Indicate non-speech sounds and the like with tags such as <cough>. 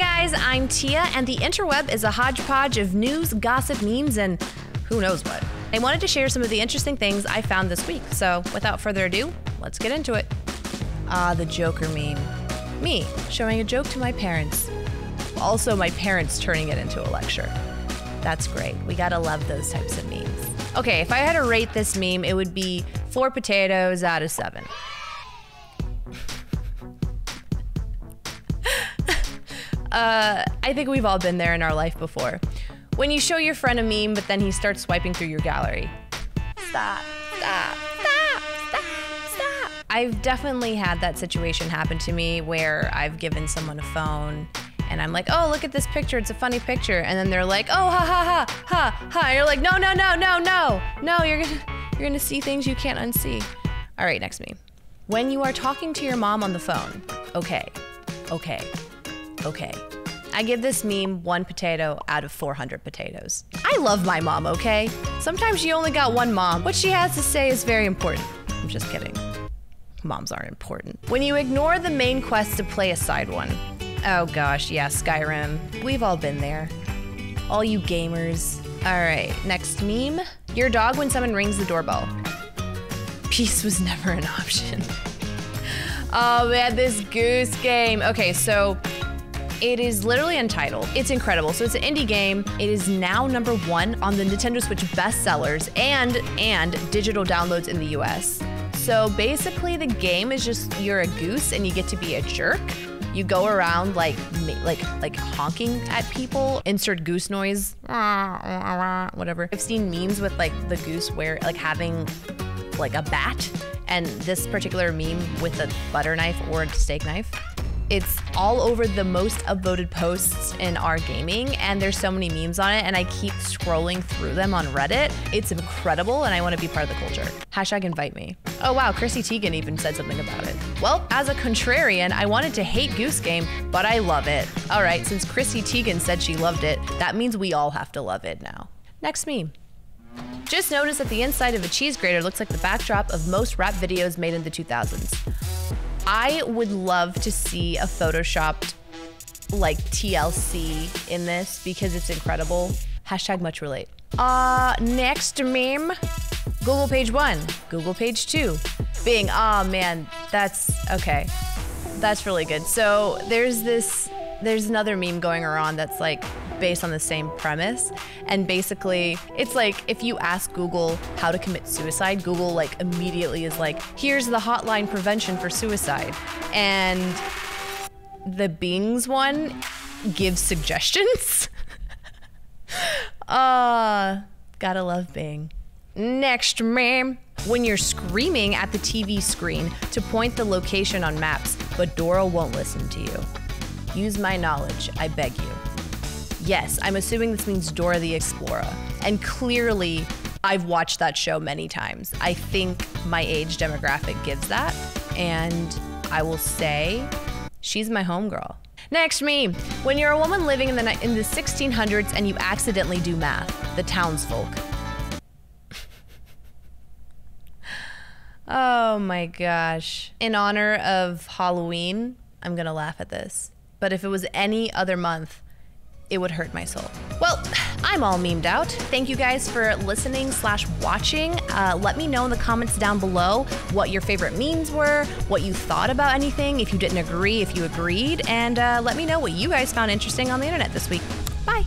guys, I'm Tehya, and the interweb is a hodgepodge of news, gossip, memes, and who knows what. I wanted to share some of the interesting things I found this week, so without further ado, let's get into it. Ah, the Joker meme. Me showing a joke to my parents. Also, my parents turning it into a lecture. That's great. We gotta love those types of memes. Okay, if I had to rate this meme, it would be four potatoes out of seven. Uh, I think we've all been there in our life before. When you show your friend a meme, but then he starts swiping through your gallery. Stop, stop, stop, stop, stop. I've definitely had that situation happen to me where I've given someone a phone and I'm like, oh, look at this picture. It's a funny picture. And then they're like, oh, ha, ha, ha, ha, ha. And you're like, no, no, no, no, no. No, you're gonna, you're gonna see things you can't unsee. All right, next meme. When you are talking to your mom on the phone, okay, okay, okay. I give this meme one potato out of 400 potatoes. I love my mom, okay? Sometimes she only got one mom. What she has to say is very important. I'm just kidding. Moms aren't important. When you ignore the main quest to play a side one. Oh gosh, yeah, Skyrim. We've all been there. All you gamers. All right, next meme. Your dog when someone rings the doorbell. Peace was never an <laughs> option. oh man, this goose game. Okay, so it is literally untitled. It's incredible. So it's an indie game. It is now number one on the Nintendo Switch bestsellers and and digital downloads in the US. So basically, the game is just you're a goose and you get to be a jerk. You go around like like like honking at people. Insert goose noise. Whatever. I've seen memes with like the goose where like having like a bat and this particular meme with a butter knife or a steak knife. It's all over the most upvoted posts in r/gaming, and there's so many memes on it, and I keep scrolling through them on Reddit. It's incredible, and I want to be part of the culture. Hashtag invite me. Oh wow, Chrissy Teigen even said something about it. Well, as a contrarian, I wanted to hate Goose Game, but I love it. All right, since Chrissy Teigen said she loved it, that means we all have to love it now. Next meme. Just noticed that the inside of a cheese grater looks like the backdrop of most rap videos made in the 2000s. I would love to see a photoshopped like TLC in this because it's incredible. Hashtag much relate. Uh, next meme, Google page one, Google page two, Bing. Oh man, that's okay. That's really good. So there's this, there's another meme going around that's like based on the same premise. And basically, it's like if you ask Google how to commit suicide, Google like immediately is like, here's the hotline prevention for suicide. And the Bing's one gives suggestions. <laughs> uh, gotta love Bing. Next meme. When you're screaming at the TV screen to point the location on maps, but Dora won't listen to you. Use my knowledge, I beg you. Yes, I'm assuming this means Dora the Explorer. And clearly, I've watched that show many times. I think my age demographic gives that. And I will say, she's my homegirl. Next meme. When you're a woman living in the, in the 1600s and you accidentally do math, the townsfolk. oh my gosh. In honor of Halloween, I'm gonna laugh at this. But if it was any other month, it would hurt my soul. Well, I'm all memed out. Thank you guys for listening slash watching. Uh, let me know in the comments down below what your favorite memes were, what you thought about anything, if you didn't agree, if you agreed, and uh, let me know what you guys found interesting on the internet this week. Bye.